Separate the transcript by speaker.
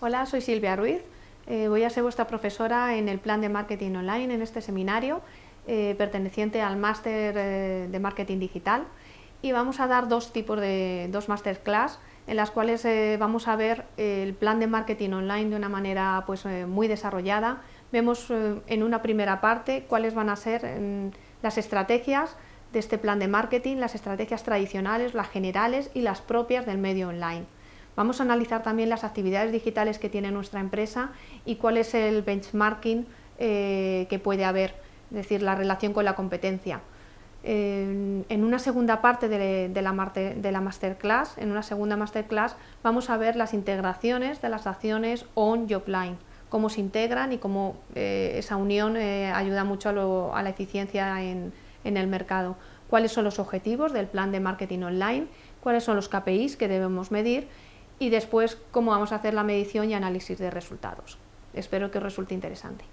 Speaker 1: Hola, soy Silvia Ruiz. Eh, voy a ser vuestra profesora en el plan de marketing online en este seminario eh, perteneciente al máster eh, de marketing digital y vamos a dar dos tipos de dos masterclass en las cuales vamos a ver el plan de marketing online de una manera pues, muy desarrollada. Vemos en una primera parte cuáles van a ser mm, las estrategias de este plan de marketing, las estrategias tradicionales, las generales y las propias del medio online. Vamos a analizar también las actividades digitales que tiene nuestra empresa y cuál es el benchmarking eh, que puede haber, es decir, la relación con la competencia. en una segunda parte de, la, masterclass, en una segunda masterclass, vamos a ver las integraciones de las acciones on y offline, cómo se integran y cómo eh, esa unión eh, ayuda mucho a, la eficiencia en, en el mercado. Cuáles son los objetivos del plan de marketing online, cuáles son los KPIs que debemos medir y después cómo vamos a hacer la medición y análisis de resultados. Espero que os resulte interesante.